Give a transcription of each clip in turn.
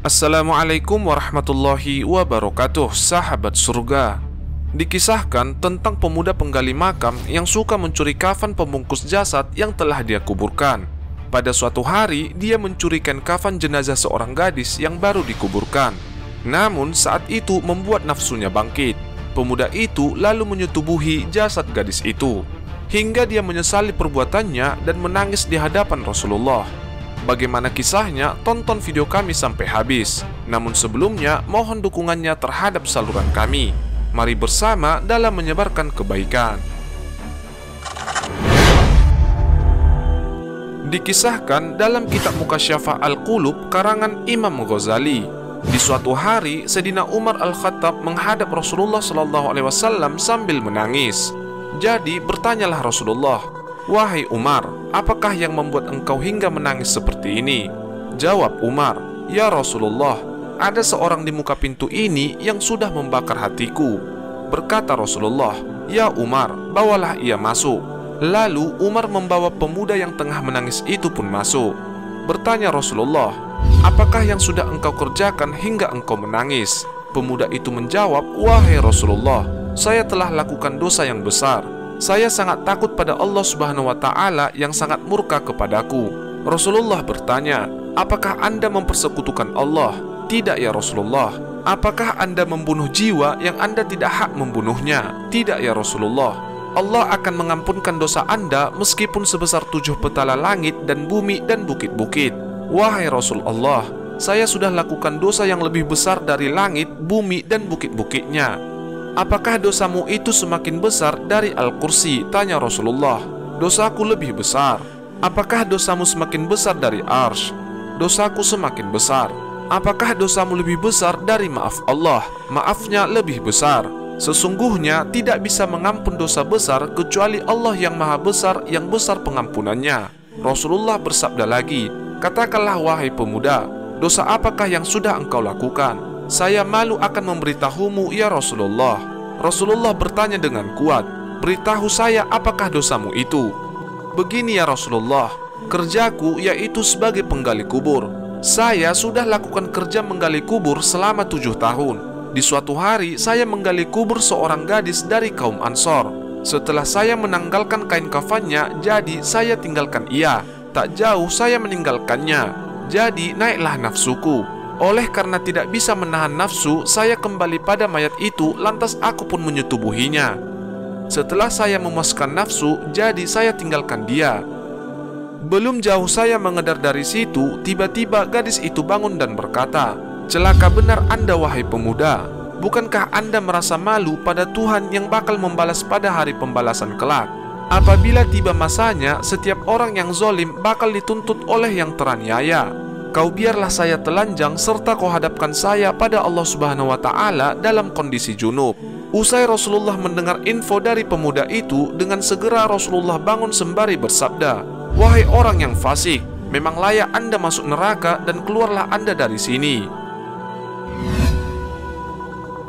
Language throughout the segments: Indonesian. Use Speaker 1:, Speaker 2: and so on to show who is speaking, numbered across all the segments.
Speaker 1: Assalamualaikum warahmatullahi wabarakatuh Sahabat surga. Dikisahkan tentang pemuda penggali makam yang suka mencuri kafan pembungkus jasad yang telah dia kuburkan. Pada suatu hari dia mencurikan kafan jenazah seorang gadis yang baru dikuburkan. Namun saat itu membuat nafsunya bangkit. Pemuda itu lalu menyetubuhi jasad gadis itu. Hingga dia menyesali perbuatannya dan menangis di hadapan Rasulullah Bagaimana kisahnya, tonton video kami sampai habis. Namun sebelumnya, mohon dukungannya terhadap saluran kami. Mari bersama dalam menyebarkan kebaikan. Dikisahkan dalam kitab Mukasyafah Al-Qulub karangan Imam Ghazali. Di suatu hari, Sedina Umar Al-Khattab menghadap Rasulullah SAW sambil menangis. Jadi bertanyalah Rasulullah, Wahai Umar, apakah yang membuat engkau hingga menangis seperti ini? Jawab Umar, Ya Rasulullah, ada seorang di muka pintu ini yang sudah membakar hatiku. Berkata Rasulullah, Ya Umar, bawalah ia masuk. Lalu Umar membawa pemuda yang tengah menangis itu pun masuk. Bertanya Rasulullah, apakah yang sudah engkau kerjakan hingga engkau menangis? Pemuda itu menjawab, Wahai Rasulullah, saya telah lakukan dosa yang besar saya sangat takut pada Allah Subhanahu wa taala yang sangat murka kepadaku. Rasulullah bertanya, "Apakah Anda mempersekutukan Allah?" "Tidak ya Rasulullah." "Apakah Anda membunuh jiwa yang Anda tidak hak membunuhnya?" "Tidak ya Rasulullah." Allah akan mengampunkan dosa Anda meskipun sebesar tujuh petala langit dan bumi dan bukit-bukit. Wahai Rasulullah, saya sudah lakukan dosa yang lebih besar dari langit, bumi, dan bukit-bukitnya. Apakah dosamu itu semakin besar dari Al-Kursi? Tanya Rasulullah Dosaku lebih besar Apakah dosamu semakin besar dari Arsh? Dosaku semakin besar Apakah dosamu lebih besar dari maaf Allah? Maafnya lebih besar Sesungguhnya tidak bisa mengampun dosa besar Kecuali Allah yang maha besar Yang besar pengampunannya Rasulullah bersabda lagi Katakanlah wahai pemuda Dosa apakah yang sudah engkau lakukan? Saya malu akan memberitahumu ya Rasulullah. Rasulullah bertanya dengan kuat Beritahu saya apakah dosamu itu? Begini ya Rasulullah. Kerjaku yaitu sebagai penggali kubur. Saya sudah lakukan kerja menggali kubur selama tujuh tahun. Di suatu hari saya menggali kubur seorang gadis dari kaum Ansor. Setelah saya menanggalkan kain kafannya Jadi saya tinggalkan ia. Tak jauh saya meninggalkannya. Jadi naiklah nafsuku oleh karena tidak bisa menahan nafsu, saya kembali pada mayat itu, lantas aku pun menyetubuhinya. Setelah saya memuaskan nafsu, jadi saya tinggalkan dia. Belum jauh saya mengedar dari situ, tiba-tiba gadis itu bangun dan berkata, "Celaka benar Anda, wahai pemuda! Bukankah Anda merasa malu pada Tuhan yang bakal membalas pada hari pembalasan kelak? Apabila tiba masanya, setiap orang yang zolim bakal dituntut oleh yang teraniaya." Kau biarlah saya telanjang serta kau hadapkan saya pada Allah Subhanahu wa taala dalam kondisi junub. Usai Rasulullah mendengar info dari pemuda itu, dengan segera Rasulullah bangun sembari bersabda, "Wahai orang yang fasik, memang layak Anda masuk neraka dan keluarlah Anda dari sini."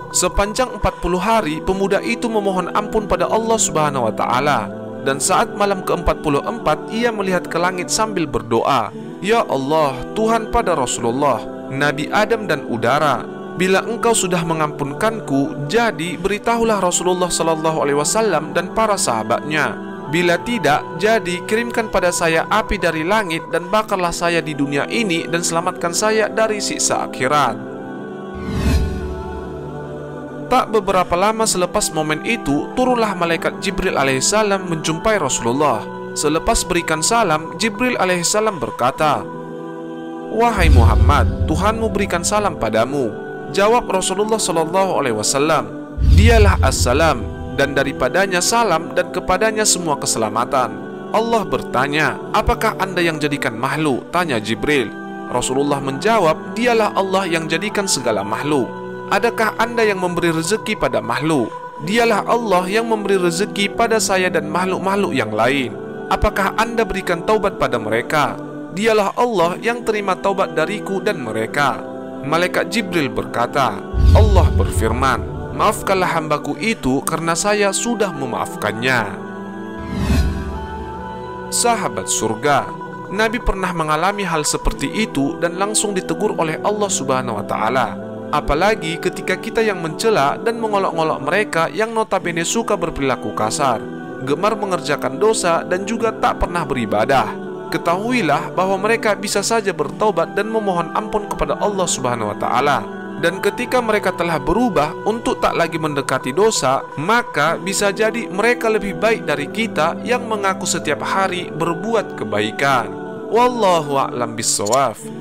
Speaker 1: Sepanjang 40 hari, pemuda itu memohon ampun pada Allah Subhanahu wa taala. Dan saat malam ke-44 ia melihat ke langit sambil berdoa Ya Allah, Tuhan pada Rasulullah, Nabi Adam dan udara Bila engkau sudah mengampunkanku, jadi beritahulah Rasulullah Sallallahu Alaihi Wasallam dan para sahabatnya. Bila tidak, jadi kirimkan pada saya api dari langit dan bakarlah saya di dunia ini dan selamatkan saya dari siksa akhirat. Tak beberapa lama selepas momen itu, turunlah malaikat Jibril alaihissalam menjumpai Rasulullah. Selepas berikan salam, Jibril alaihissalam berkata, Wahai Muhammad, Tuhanmu berikan salam padamu. Jawab Rasulullah Shallallahu Alaihi Wasallam, Dialah Assalam dan daripadanya salam dan kepadanya semua keselamatan. Allah bertanya, Apakah anda yang jadikan makhluk? Tanya Jibril. Rasulullah menjawab, Dialah Allah yang jadikan segala makhluk. Adakah anda yang memberi rezeki pada makhluk? Dialah Allah yang memberi rezeki pada saya dan makhluk-makhluk yang lain. Apakah anda berikan taubat pada mereka? Dialah Allah yang terima taubat dariku dan mereka. Malaikat Jibril berkata, Allah berfirman, Maafkanlah hambaku itu karena saya sudah memaafkannya. Sahabat surga, Nabi pernah mengalami hal seperti itu dan langsung ditegur oleh Allah Subhanahu wa taala. Apalagi ketika kita yang mencela dan mengolok-olok mereka yang notabene suka berperilaku kasar, gemar mengerjakan dosa dan juga tak pernah beribadah. Ketahuilah bahwa mereka bisa saja bertobat dan memohon ampun kepada Allah Subhanahu wa taala. Dan ketika mereka telah berubah untuk tak lagi mendekati dosa, maka bisa jadi mereka lebih baik dari kita yang mengaku setiap hari berbuat kebaikan. Wallahu a'lam bissawaf.